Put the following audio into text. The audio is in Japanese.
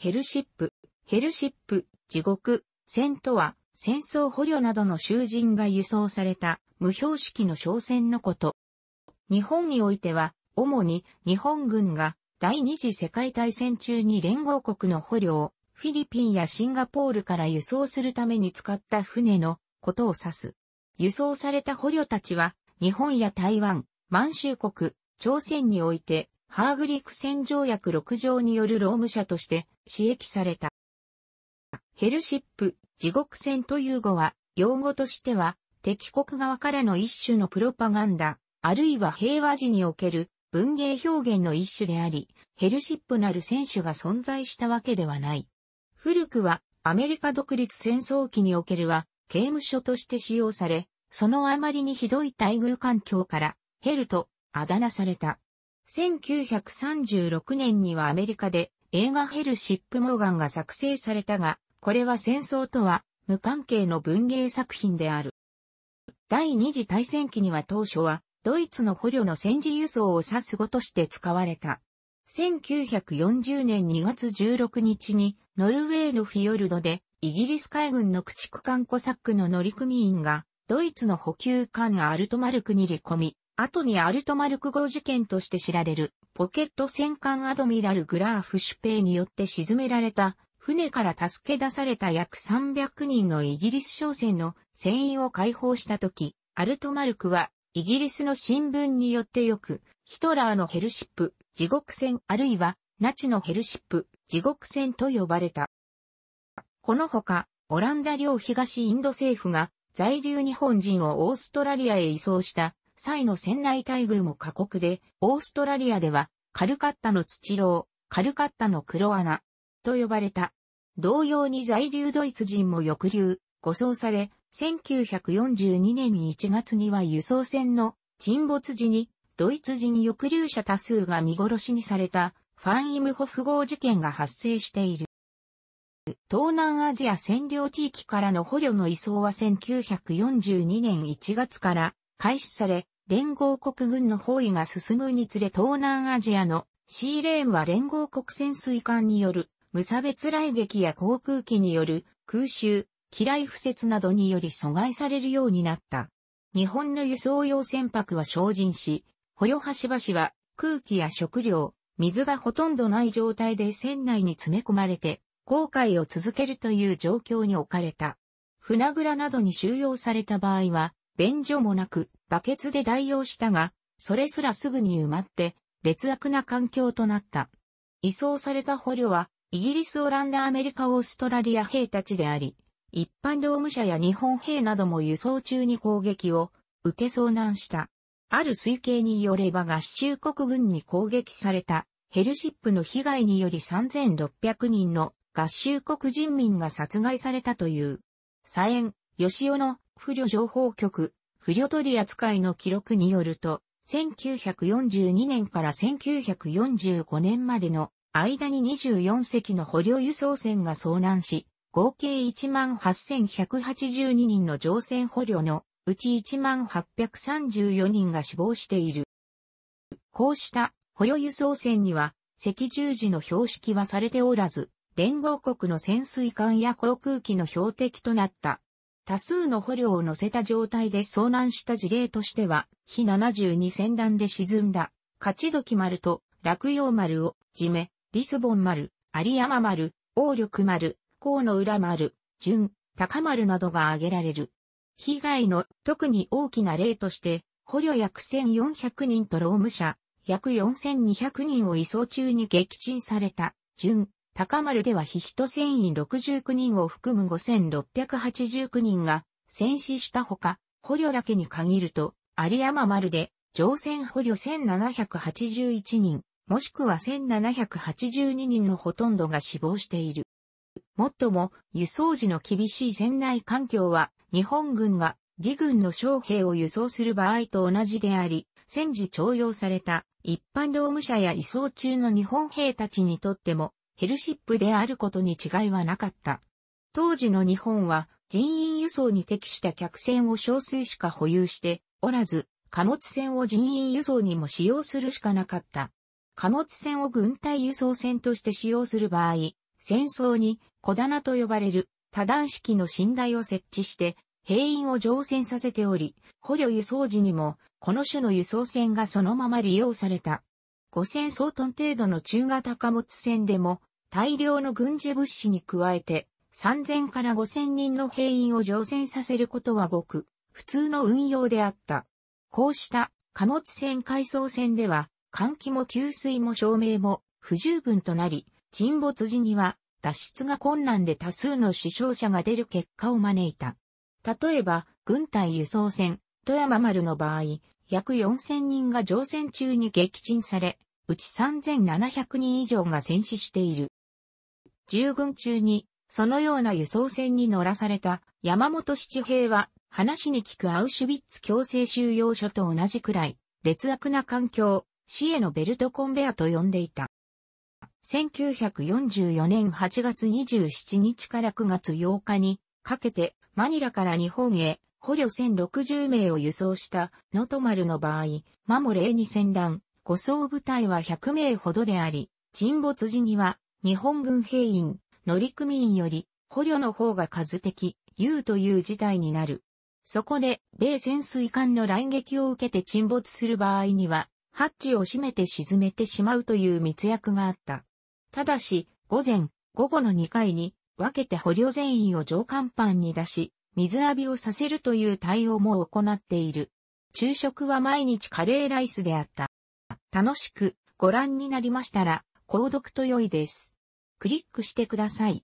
ヘルシップ、ヘルシップ、地獄、戦とは、戦争捕虜などの囚人が輸送された無標識の商船のこと。日本においては、主に日本軍が第二次世界大戦中に連合国の捕虜をフィリピンやシンガポールから輸送するために使った船のことを指す。輸送された捕虜たちは日本や台湾、満州国、朝鮮においてハーグリク戦条約6条による労務者として刺激された。ヘルシップ、地獄戦という語は、用語としては、敵国側からの一種のプロパガンダ、あるいは平和時における文芸表現の一種であり、ヘルシップなる選手が存在したわけではない。古くはアメリカ独立戦争期におけるは刑務所として使用され、そのあまりにひどい待遇環境からヘルとあだ名された。1936年にはアメリカで映画ヘルシップモーガンが作成されたが、これは戦争とは無関係の文芸作品である。第二次大戦期には当初はドイツの捕虜の戦時輸送を指す語として使われた。1940年2月16日にノルウェーのフィヨルドでイギリス海軍の駆逐艦コサックの乗組員がドイツの補給艦アルトマルクに入れ込み、後にアルトマルク号事件として知られるポケット戦艦アドミラルグラーフシュペイによって沈められた船から助け出された約300人のイギリス商船の船員を解放したとき、アルトマルクはイギリスの新聞によってよく、ヒトラーのヘルシップ、地獄船あるいはナチのヘルシップ、地獄船と呼ばれた。このほか、オランダ領東インド政府が在留日本人をオーストラリアへ移送した際の船内待遇も過酷で、オーストラリアではカルカッタの土牢、カルカッタの黒穴と呼ばれた。同様に在留ドイツ人も抑留、護送され、1942年1月には輸送船の沈没時にドイツ人抑留者多数が見殺しにされたファンイムホフ号事件が発生している。東南アジア占領地域からの捕虜の移送は1942年1月から開始され、連合国軍の包囲が進むにつれ東南アジアのシーレーンは連合国潜水艦による無差別雷撃や航空機による空襲、機雷不設などにより阻害されるようになった。日本の輸送用船舶は精進し、捕虜端々は空気や食料、水がほとんどない状態で船内に詰め込まれて、航海を続けるという状況に置かれた。船蔵などに収容された場合は、便所もなく、バケツで代用したが、それすらすぐに埋まって、劣悪な環境となった。移送された捕虜は、イギリス、オランダ、アメリカ、オーストラリア兵たちであり、一般労務者や日本兵なども輸送中に攻撃を受け遭難した。ある推計によれば合衆国軍に攻撃されたヘルシップの被害により3600人の合衆国人民が殺害されたという。左縁、吉尾の不慮情報局、不慮取扱いの記録によると、1942年から1945年までの間に24隻の捕虜輸送船が遭難し、合計18,182人の乗船捕虜のうち1834人が死亡している。こうした捕虜輸送船には赤十字の標識はされておらず、連合国の潜水艦や航空機の標的となった。多数の捕虜を乗せた状態で遭難した事例としては、非72船団で沈んだ、勝時丸と落葉丸を、じめ、リスボン丸、有山丸、王力丸、河野浦丸、純、高丸などが挙げられる。被害の特に大きな例として、捕虜約1400人と労務者、約4200人を移送中に撃沈された、純、高丸では非人船員69人を含む5689人が戦死したほか、捕虜だけに限ると、有山丸で乗船捕虜1781人、もしくは1782人のほとんどが死亡している。もっとも、輸送時の厳しい船内環境は、日本軍が自軍の将兵を輸送する場合と同じであり、戦時徴用された一般労務者や移送中の日本兵たちにとっても、ヘルシップであることに違いはなかった。当時の日本は人員輸送に適した客船を少数しか保有しておらず、貨物船を人員輸送にも使用するしかなかった。貨物船を軍隊輸送船として使用する場合、戦争に小棚と呼ばれる多段式の寝台を設置して兵員を乗船させており、捕虜輸送時にもこの種の輸送船がそのまま利用された。5000総トン程度の中型貨物船でも大量の軍事物資に加えて3000から5000人の兵員を乗船させることはごく普通の運用であった。こうした貨物船回送船では換気も給水も照明も不十分となり、沈没時には脱出が困難で多数の死傷者が出る結果を招いた。例えば、軍隊輸送船、富山丸の場合、約4000人が乗船中に撃沈され、うち3700人以上が戦死している。従軍中に、そのような輸送船に乗らされた山本七平は、話に聞くアウシュビッツ強制収容所と同じくらい、劣悪な環境、死へのベルトコンベアと呼んでいた。1944年8月27日から9月8日にかけてマニラから日本へ捕虜1060名を輸送したノトマルの場合、マモレーに船団、護送部隊は100名ほどであり、沈没時には日本軍兵員、乗組員より捕虜の方が数的、優という事態になる。そこで、米潜水艦の来撃を受けて沈没する場合には、ハッチを閉めて沈めてしまうという密約があった。ただし、午前、午後の2回に分けて捕虜全員を上甲板に出し、水浴びをさせるという対応も行っている。昼食は毎日カレーライスであった。楽しくご覧になりましたら、購読と良いです。クリックしてください。